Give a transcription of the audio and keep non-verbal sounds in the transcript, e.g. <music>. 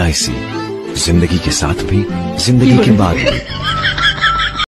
L ज़िंदगी के साथ भी ज़िंदगी के बाद भी। <laughs>